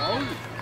Aonde?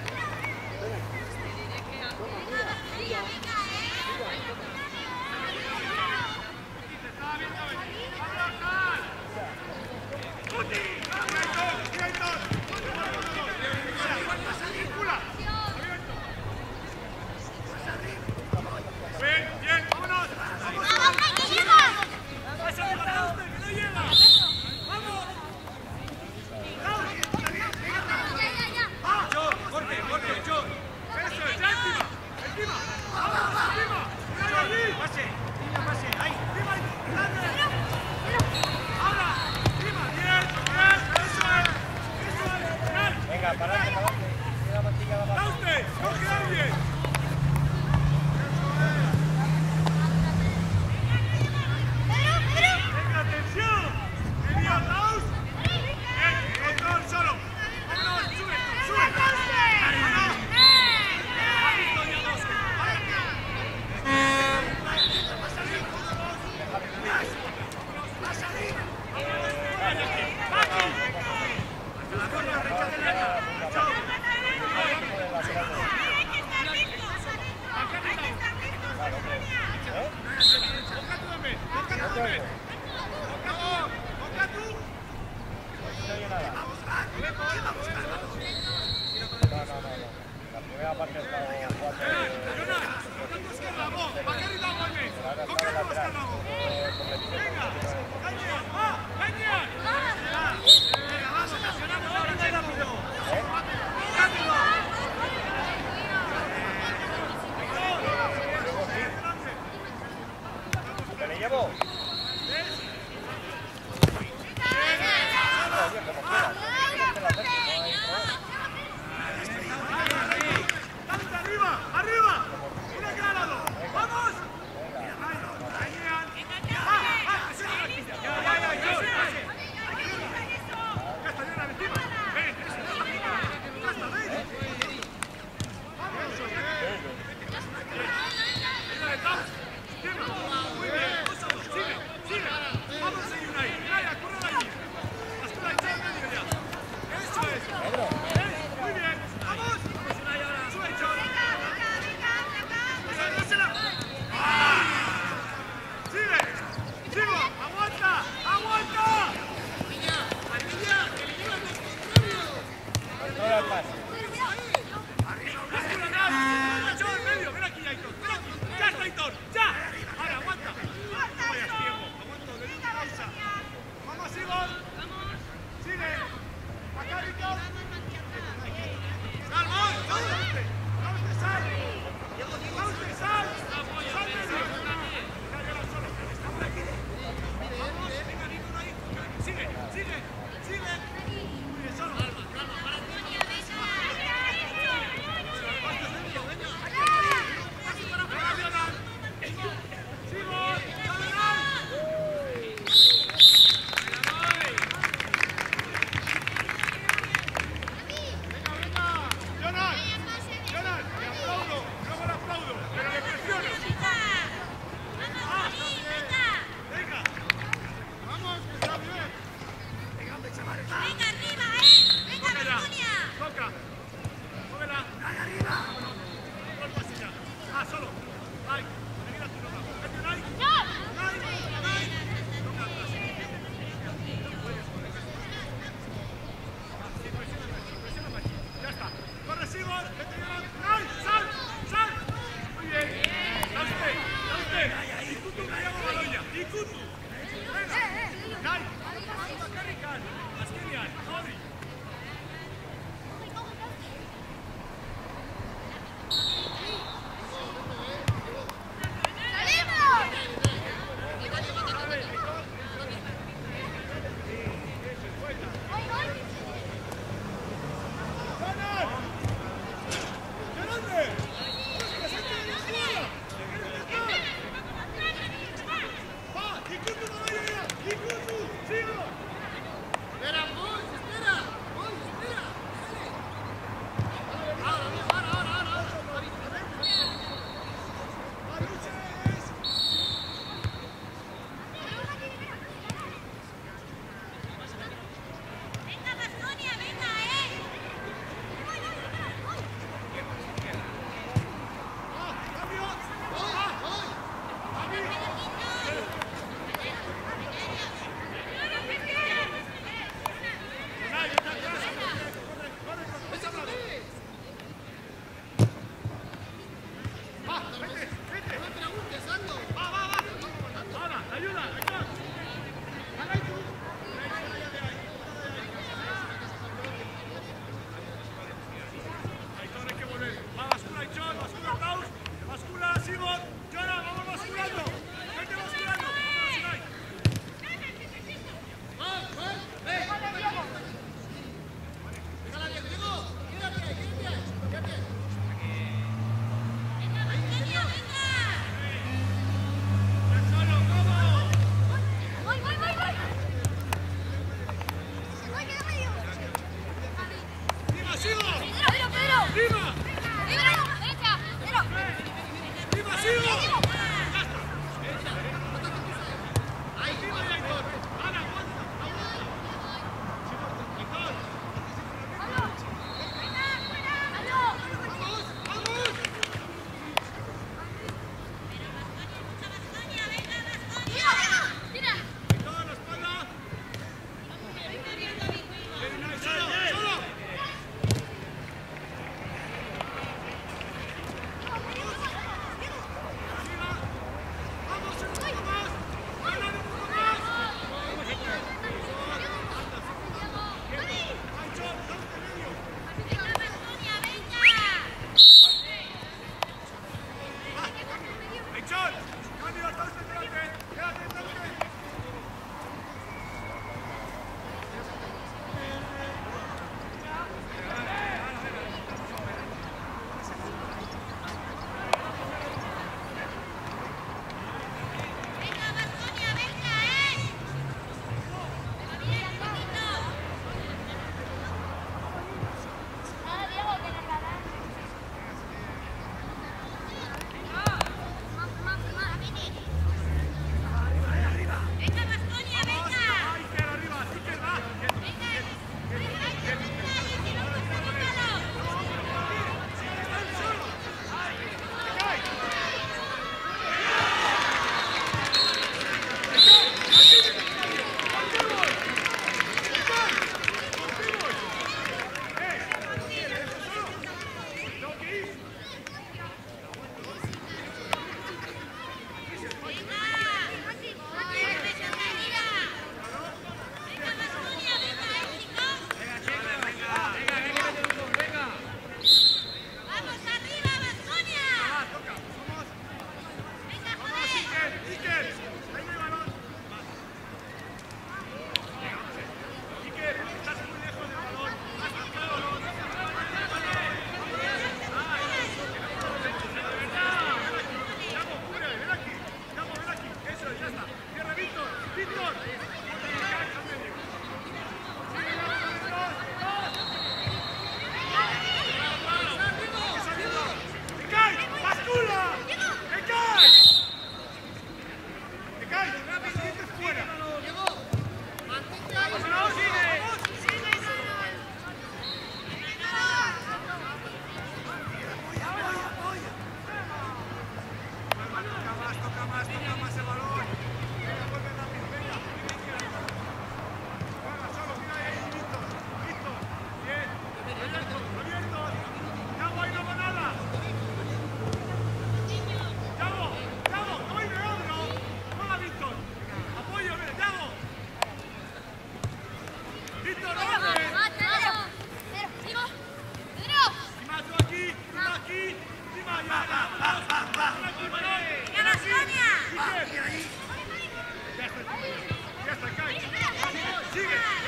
Sigue.